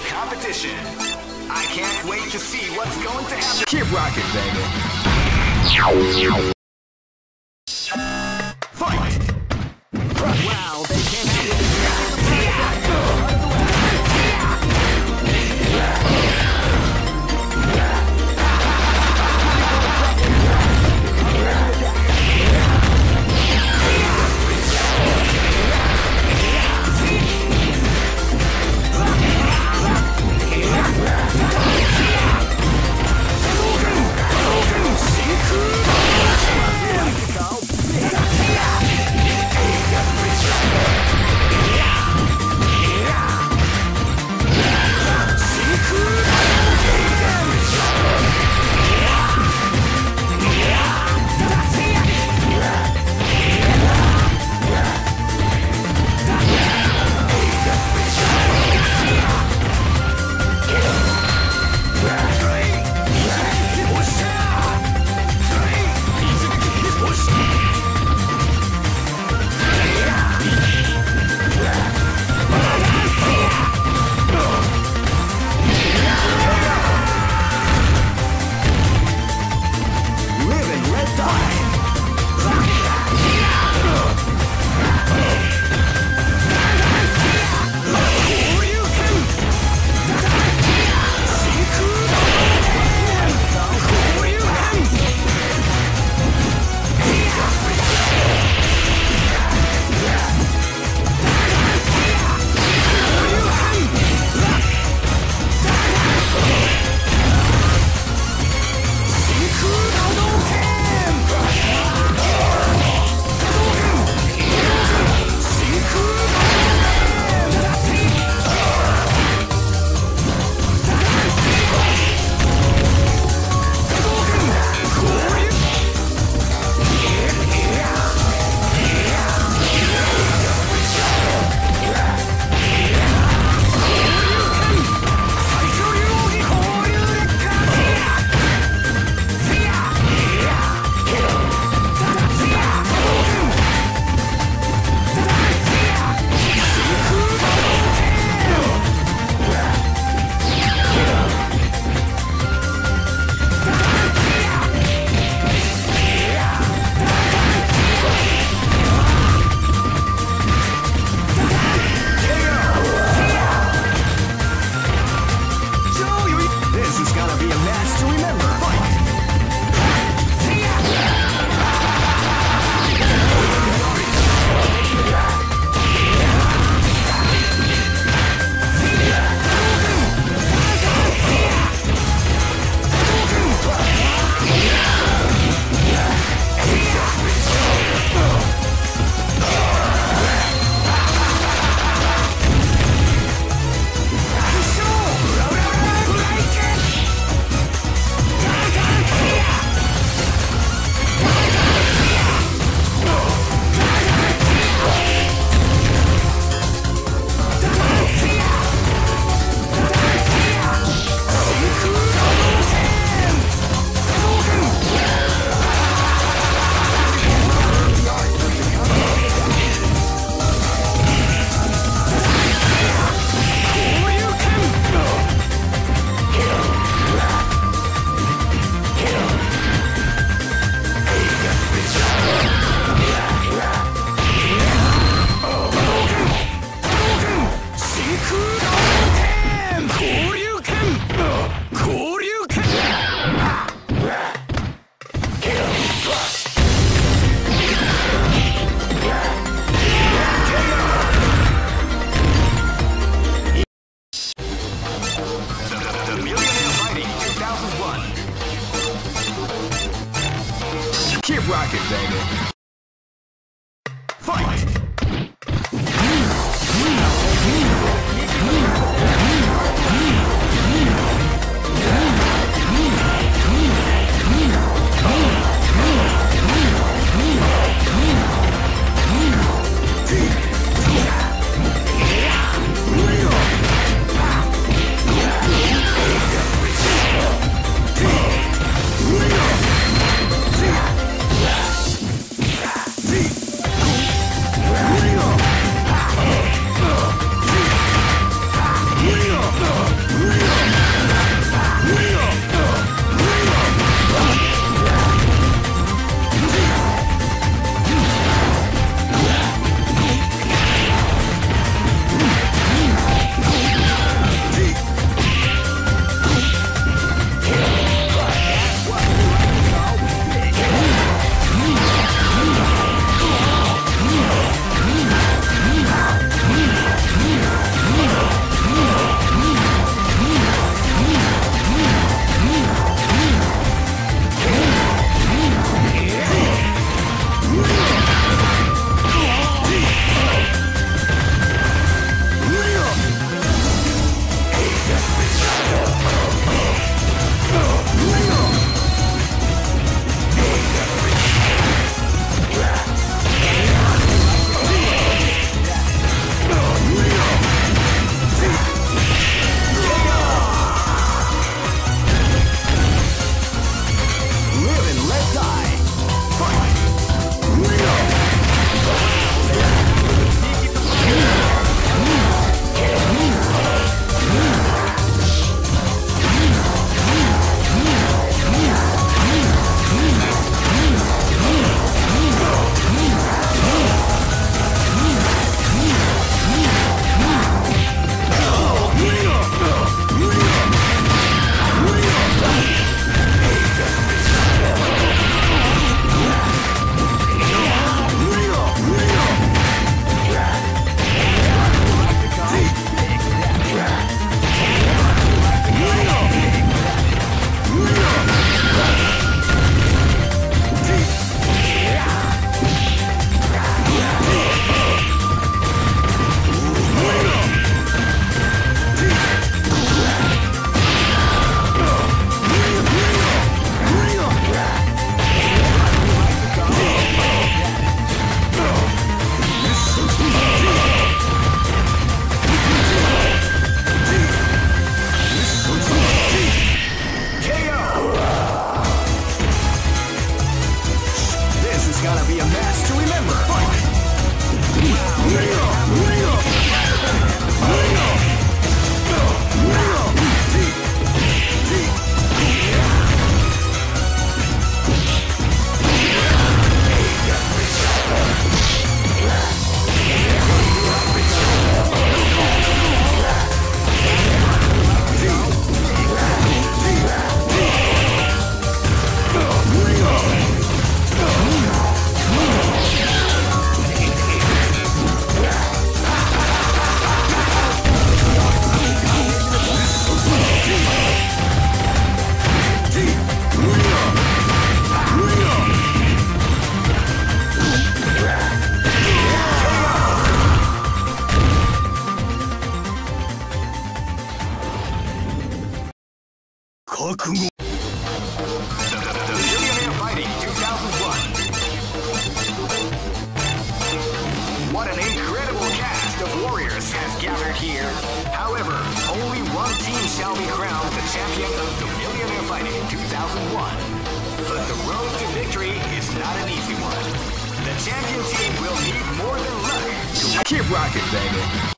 the competition. I can't wait to see what's going to happen. Keep rocking, baby. Fighting 2001. But the road to victory is not an easy one. The champion team will need more than luck Keep rocking, baby.